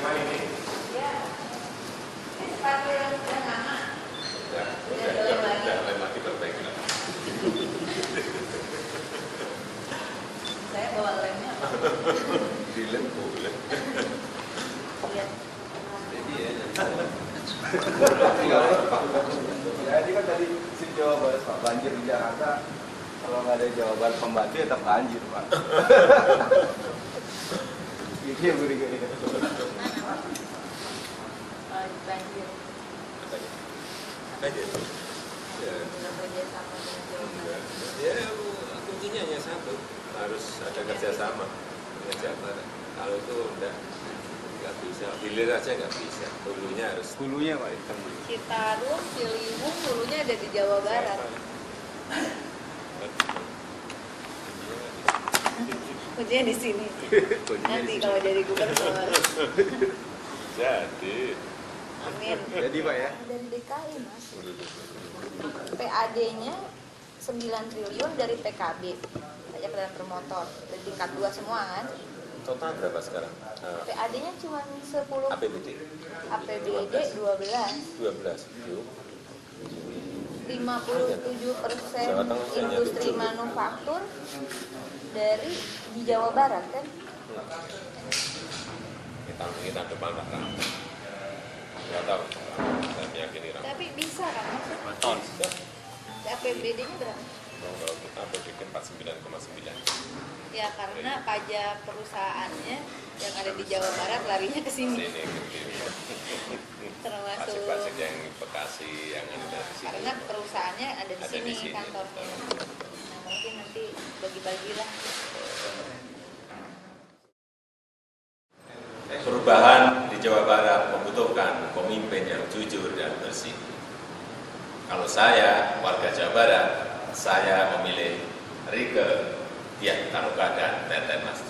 SMA ini? Ya. Sepatu yang sudah lama. Ya, Saya bawa lemnya. Iya. Jadi ya, kan tadi si Pak banjir di Jakarta kalau nggak ada jawaban tetap banjir Pak. Iya, iya, Aja. Ya. Enggak. Barat. Ya, kuncinya hanya satu, harus ada kerjasama dengan Jawa Barat. Kalau itu enggak, nggak bisa, hilir aja nggak bisa, hulunya harus Hulunya Pak hitam. Citarum, Ciliwung, dulunya ada di Jawa Barat. Kuncinya di sini. Nanti kalau jadi gubernur. Jadi, Amin. Jadi Pak ya. Dari DKI, Mas. PAD-nya 9 triliun dari PKB. Pajak kendaraan bermotor. Dari tingkat 2 semua kan. total berapa sekarang? PAD-nya cuma 10 APBD APBD 12 12 yuk 57 persen industri manufaktur dari di Jawa Barat kan kita kita depan Ram nggak tahu. Saya meyakini Ram. Tapi bisa kan sudah APBD-nya berapa? kalau kita APBD 49,9 Ya karena pajak perusahaannya yang ada di Jawa Barat larinya ke sini. Sini termasuk pajak-pajak yang di Bekasi yang ada di sini. Karena perusahaannya ada di Ada sini, di sini. kantornya. Nah mungkin nanti bagi-bagilah. Perubahan di Jawa Barat membutuhkan pemimpin yang jujur dan bersih. Kalau saya, warga Jawa Barat, saya memilih Rike Diah Taruka dan Teten Mas